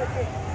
Okay.